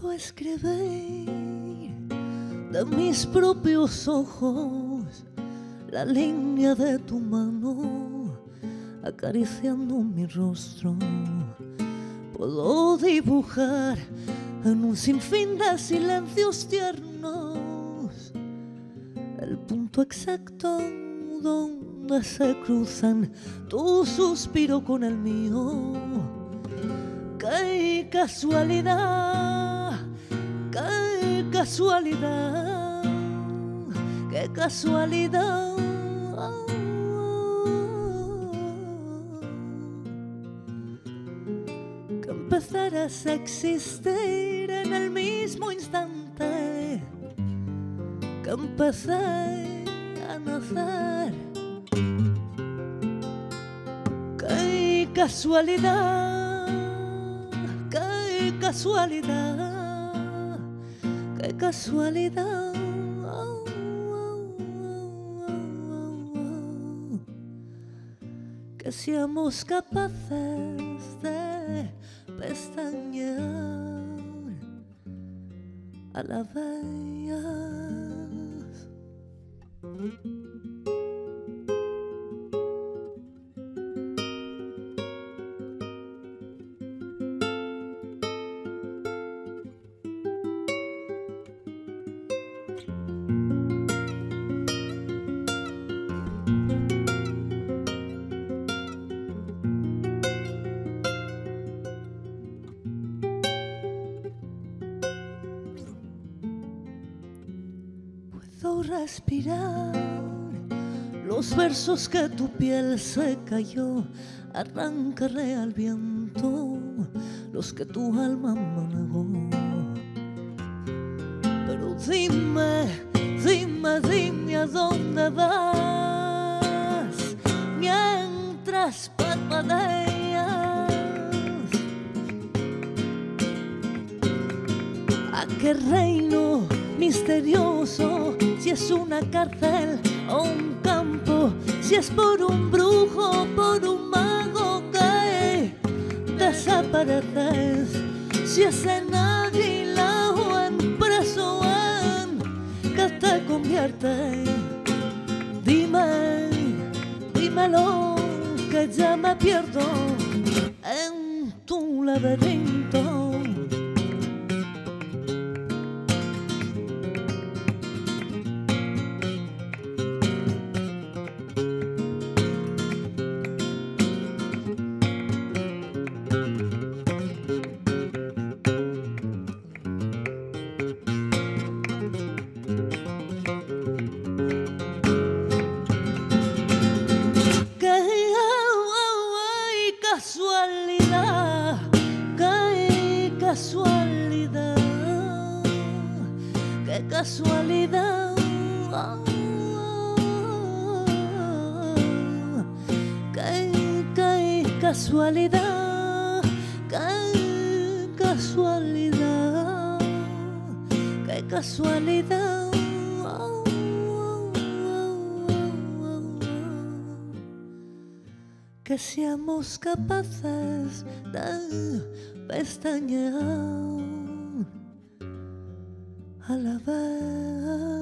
Puedo escribir de mis propios ojos la línea de tu mano acariciando mi rostro. Puedo dibujar en un sinfín de silencios tiernos el punto exacto donde se cruzan tu suspiro con el mío. ¡Qué casualidad! ¡Qué casualidad! ¡Qué casualidad! Que empezaras a existir en el mismo instante que empecé a nacer. ¡Qué casualidad! ¡Qué casualidad! ¡Qué casualidad! Que seamos capaces de pestañear a la vez. Puedo respirar los versos que tu piel se cayó, arrancaré al viento los que tu alma manegó. Pero dime, dime, dime a dónde vas mientras parpadeas. ¿A qué reino misterioso? Si es una cárcel o un campo, si es por un brujo, por un mago que desapareces, si es en águila o en preso que te convierte. Dime, dímelo, que ya me pierdo en tu laberinto. Casualidad, qué casualidad. Casualidad, qué casualidad, qué casualidad. Que seamos capaces de pestañear a la vez.